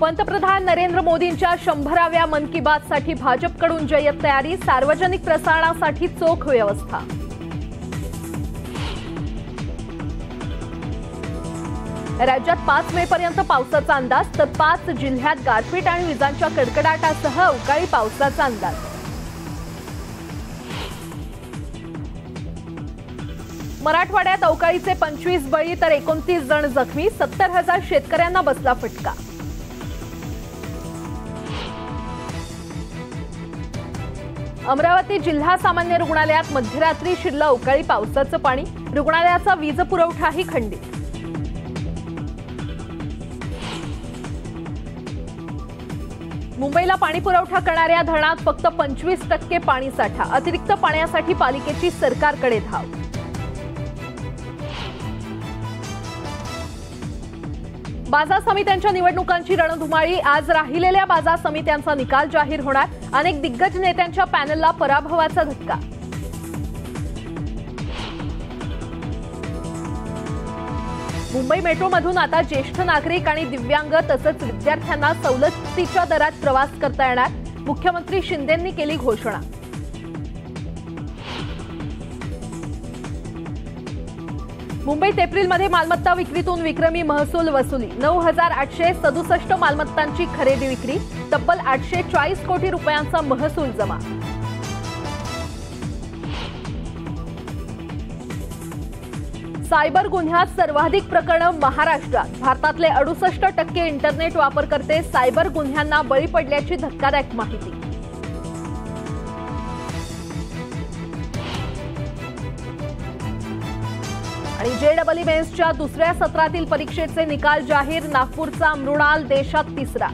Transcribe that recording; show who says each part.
Speaker 1: पंतप्रधान नरेंद्र मोदींच्या शंभराव्या मन की बात साठी भाजपकडून जय्यत तयारी सार्वजनिक प्रसारणासाठी चोख व्यवस्था. राज्यात पाच मे पर्यंत पावसाचा अंदाज तर पाच जिल्ह्यात गारपीट आणि विजांच्या कडकडाटासह अवकाळी पावसाचा अंदाज. मराठवाड्यात अवकाळीचे पंचवीस बळी तर एकोणतीस जण जखमी सत्तर हजार शेतकऱ्यांना बसला फटका. अमरावती जिल्हा सामान्य रुग्णालयात मध्यरात्री शिरलं अवकाळी पावसाचं पाणी. रुग्णालयाचा वीज पुरवठाही खंडित. मुंबईला पाणी पुरवठा करणाऱ्या धरणात फक्त पंचवीस टक्के पाणी साठा. अतिरिक्त पाण्यासाठी पालिकेची सरकारकडे धाव. बाजार समित्यांच्या निवडणुकांची रणधुमाळी. आज राहिलेल्या बाजार समित्यांचा निकाल जाहीर होणार. अनेक दिग्गज नेत्यांच्या पॅनलला पराभवाचा धक्का. मुंबई मेट्रोमधून आता ज्येष्ठ नागरिक आणि दिव्यांग तसंच विद्यार्थ्यांना सवलतीच्या दरात प्रवास करता येणार. मुख्यमंत्री शिंदेंनी केली घोषणा. मुंबईत एप्रिलमध्ये मालमत्ता विक्रीतून विक्रमी महसूल वसुली. नऊ हजार आठशे सदुसष्ट मालमत्तांची खरेदी विक्री. तब्बल आठशे चाळीस कोटी रुपयांचा महसूल जमा. सायबर गुन्ह्यात सर्वाधिक प्रकरणं महाराष्ट्रात. भारतातले अडुसष्ट टक्के इंटरनेट वापरकर्ते सायबर गुन्ह्यांना बळी पडल्याची धक्कादायक माहिती. आणि जे डबल ई मेन्सच्या दुसऱ्या सत्रातील परीक्षेचे निकाल जाहीर नागपूरचा मृणाल देशात तिसरा.